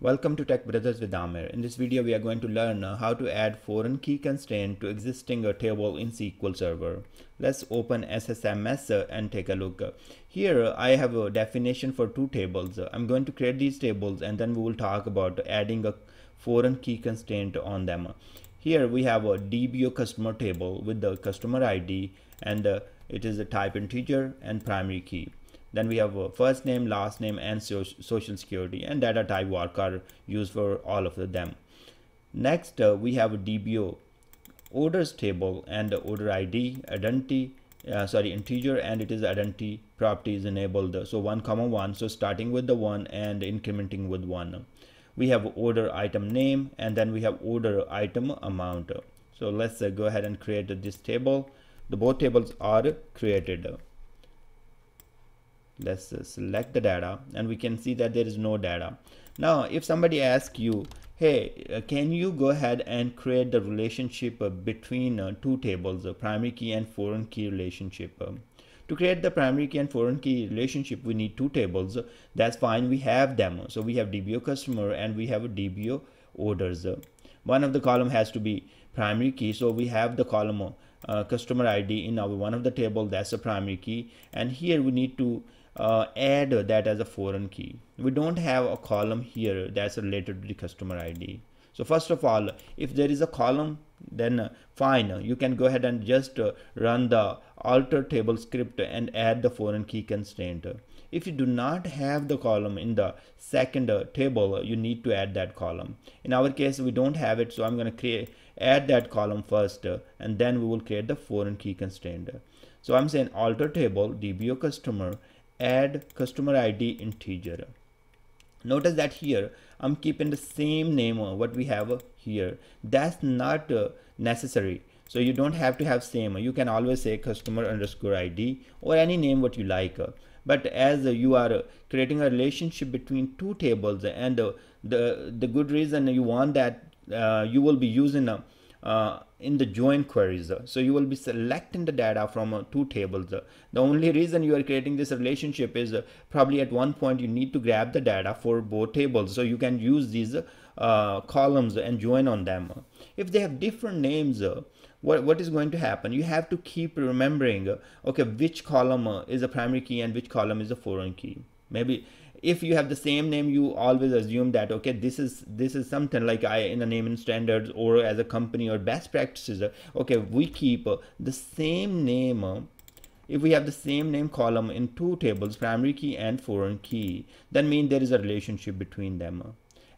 Welcome to Tech Brothers with Amir. In this video, we are going to learn uh, how to add foreign key constraint to existing uh, table in SQL Server. Let's open SSMS uh, and take a look. Here, I have a definition for two tables. I'm going to create these tables and then we will talk about adding a foreign key constraint on them. Here we have a DBO customer table with the customer ID and it is a type integer and primary key then we have a first name last name and so social security and data type are used for all of them. Next uh, we have a dbo orders table and order id identity uh, sorry integer and it is identity property is enabled. So 1 comma 1 so starting with the 1 and incrementing with 1 we have order item name and then we have order item amount. So let's uh, go ahead and create this table. The both tables are created let's uh, select the data and we can see that there is no data. Now if somebody asks you hey uh, can you go ahead and create the relationship uh, between uh, two tables a primary key and foreign key relationship? Um, to create the primary key and foreign key relationship we need two tables. That's fine we have them. So we have dbo customer and we have dbo orders. One of the column has to be primary key so we have the column uh, customer id in our one of the table that's a primary key and here we need to uh, add that as a foreign key. We don't have a column here that's related to the customer ID. So first of all, if there is a column, then uh, fine, you can go ahead and just uh, run the alter table script and add the foreign key constraint. If you do not have the column in the second uh, table, you need to add that column. In our case, we don't have it, so I'm going to create add that column first, uh, and then we will create the foreign key constraint. So I'm saying alter table DBO customer add customer ID integer. Notice that here I'm keeping the same name uh, what we have uh, here. That's not uh, necessary. So you don't have to have same. You can always say customer underscore ID or any name what you like. But as you are creating a relationship between two tables and the, the, good reason you want that uh, you will be using a uh, in the join queries. So you will be selecting the data from uh, two tables. The only reason you are creating this relationship is uh, probably at one point you need to grab the data for both tables. So you can use these uh, columns and join on them. If they have different names, uh, what, what is going to happen? You have to keep remembering, uh, okay, which column is a primary key and which column is a foreign key. Maybe if you have the same name you always assume that okay this is this is something like i in a naming standards or as a company or best practices okay we keep the same name if we have the same name column in two tables primary key and foreign key then mean there is a relationship between them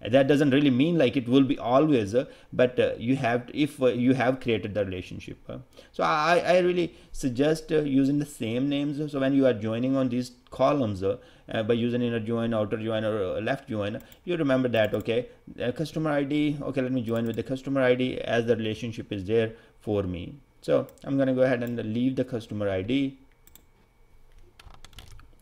that doesn't really mean like it will be always uh, but uh, you have to, if uh, you have created the relationship uh. so I, I really suggest uh, using the same names so when you are joining on these columns uh, by using inner join outer join or left join you remember that okay customer id okay let me join with the customer id as the relationship is there for me so i'm going to go ahead and leave the customer id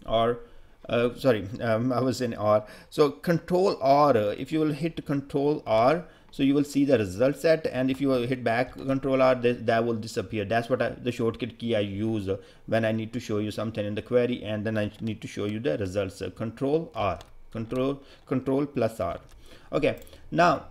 or uh, sorry um, I was in R. So control R if you will hit control R so you will see the result set and if you hit back control R that, that will disappear. That's what I, the shortcut key I use when I need to show you something in the query and then I need to show you the results. Control R control control plus R. Okay now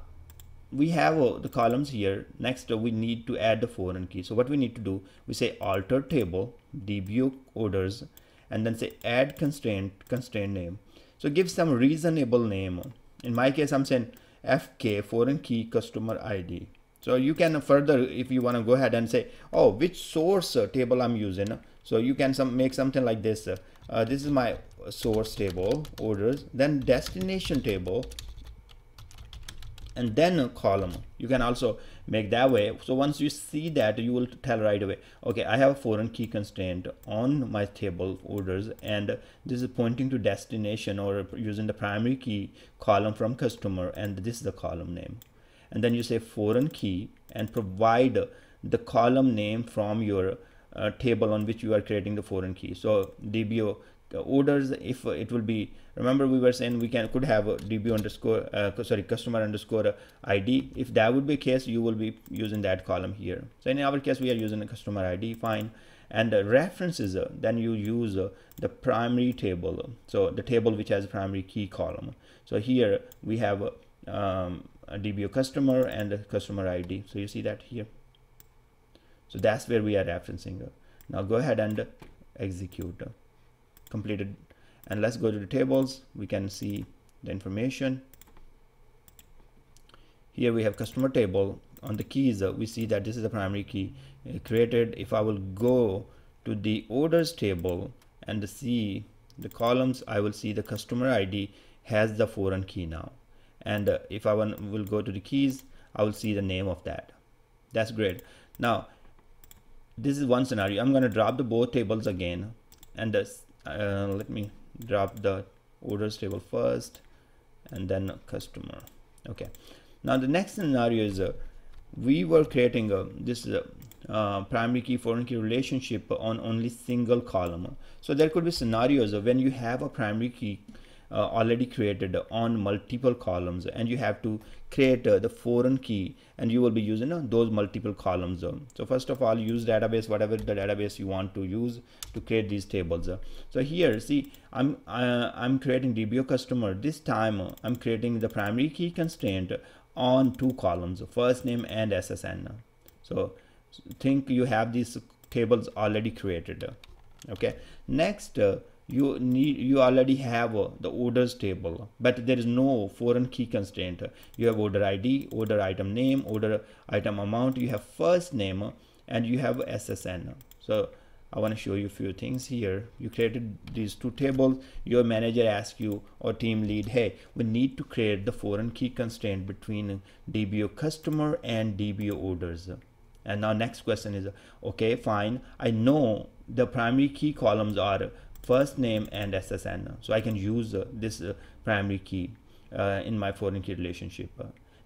we have uh, the columns here. Next uh, we need to add the foreign key. So what we need to do we say alter table dbo orders and then say add constraint constraint name. So give some reasonable name. In my case i'm saying fk foreign key customer id so you can further if you want to go ahead and say oh which source uh, table i'm using? So you can some make something like this. Uh, this is my source table orders then destination table and then a column you can also make that way. So once you see that you will tell right away okay i have a foreign key constraint on my table orders and this is pointing to destination or using the primary key column from customer and this is the column name. And then you say foreign key and provide the column name from your uh, table on which you are creating the foreign key. So dbo orders if it will be remember we were saying we can could have a db underscore uh, sorry customer underscore id if that would be case you will be using that column here. So in our case we are using a customer id fine. And uh, references uh, then you use uh, the primary table. So the table which has primary key column. So here we have um, a DBO customer and a customer ID so you see that here. So that's where we are referencing. Now go ahead and execute completed. And let's go to the tables. We can see the information. Here we have customer table. On the keys uh, we see that this is the primary key uh, created. If I will go to the orders table and see the columns I will see the customer ID has the foreign key now. And uh, if I will go to the keys I will see the name of that. That's great. Now this is one scenario. I'm going to drop the both tables again. And uh, let me drop the orders table first and then customer. Okay. Now the next scenario is uh, we were creating a, this uh, uh, primary key foreign key relationship on only single column. So there could be scenarios when you have a primary key uh, already created on multiple columns and you have to create uh, the foreign key and you will be using uh, those multiple columns. So first of all use database whatever the database you want to use to create these tables. So here see i'm uh, i'm creating dbo customer. This time uh, i'm creating the primary key constraint on two columns first name and ssn so think you have these tables already created. Okay. Next uh, you need you already have uh, the orders table but there is no foreign key constraint you have order id order item name order item amount you have first name and you have ssn so I want to show you a few things here. You created these two tables. Your manager asks you or team lead, hey, we need to create the foreign key constraint between DBO customer and DBO orders. And now next question is, okay, fine. I know the primary key columns are first name and SSN. So I can use uh, this uh, primary key uh, in my foreign key relationship.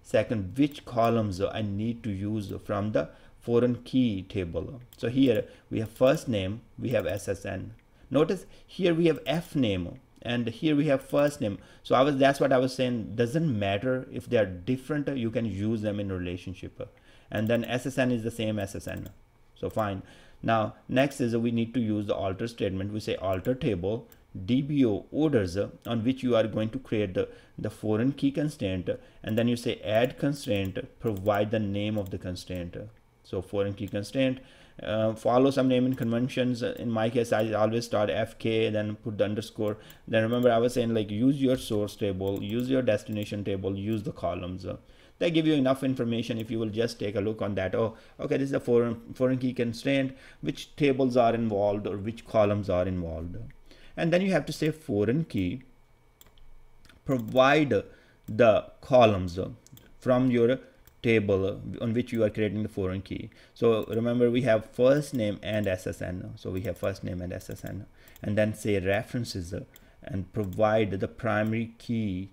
second, which columns I need to use from the foreign key table. So here we have first name, we have SSN. Notice here we have F name and here we have first name. So I was that's what I was saying. Doesn't matter if they are different, you can use them in relationship. And then SSN is the same SSN. So fine. Now next is we need to use the alter statement. We say alter table DBO orders on which you are going to create the, the foreign key constraint. And then you say add constraint provide the name of the constraint. So foreign key constraint uh, follow some naming conventions. In my case i always start fk then put the underscore. Then remember i was saying like use your source table use your destination table use the columns they give you enough information if you will just take a look on that. Oh okay this is a foreign foreign key constraint. Which tables are involved or which columns are involved? And then you have to say foreign key. Provide the columns from your table on which you are creating the foreign key. So remember we have first name and SSN. So we have first name and SSN and then say references and provide the primary key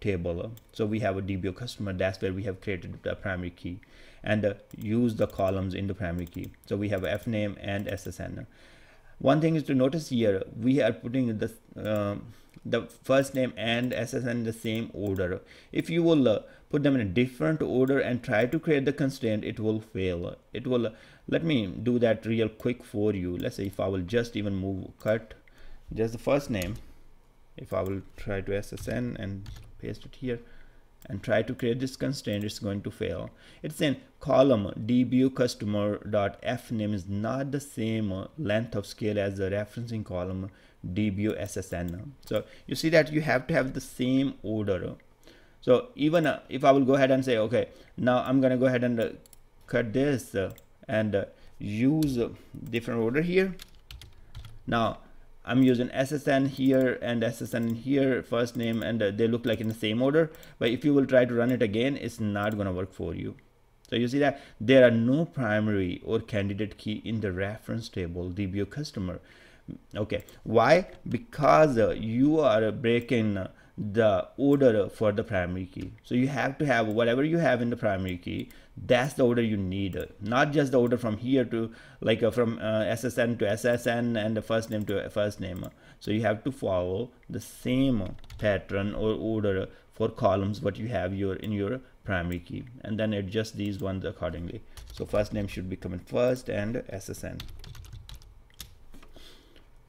table. So we have a DBO customer. That's where we have created the primary key and uh, use the columns in the primary key. So we have F name and SSN. One thing is to notice here, we are putting the, uh, the first name and SSN in the same order. If you will uh, put them in a different order and try to create the constraint, it will fail. It will, uh, let me do that real quick for you. Let's say if I will just even move, cut just the first name. If I will try to SSN and paste it here, and try to create this constraint it's going to fail. It's saying column dbo customer dot is not the same length of scale as the referencing column dbo ssn so you see that you have to have the same order. So even uh, if i will go ahead and say okay now i'm gonna go ahead and uh, cut this uh, and uh, use different order here. Now I'm using SSN here and SSN here first name and uh, they look like in the same order. But if you will try to run it again it's not gonna work for you. So you see that there are no primary or candidate key in the reference table DBO customer. Okay. Why? Because uh, you are breaking the order for the primary key. So you have to have whatever you have in the primary key that's the order you need. Not just the order from here to like uh, from uh, ssn to ssn and the first name to first name. So you have to follow the same pattern or order for columns what you have your in your primary key. And then adjust these ones accordingly. So first name should be coming first and ssn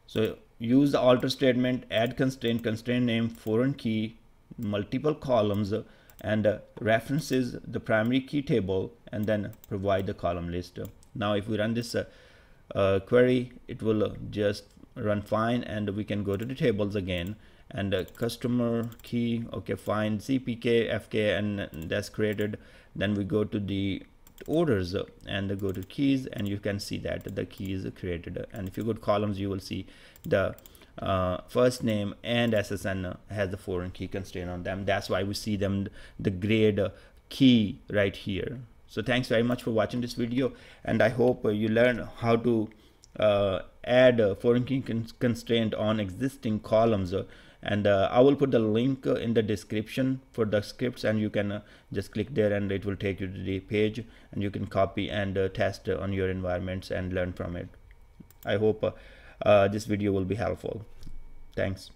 so use the alter statement add constraint constraint name foreign key multiple columns and uh, references the primary key table and then provide the column list. Now if we run this uh, uh, query it will just run fine and we can go to the tables again. And uh, customer key okay find cpk fk and that's created. Then we go to the orders and go to keys and you can see that the key is created. And if you go to columns you will see the uh, first name and SSN has the foreign key constraint on them. That's why we see them the grade key right here. So thanks very much for watching this video and I hope you learn how to uh, add a foreign key constraint on existing columns and uh, I will put the link in the description for the scripts and you can uh, just click there and it will take you to the page and you can copy and uh, test on your environments and learn from it. I hope uh, this video will be helpful. Thanks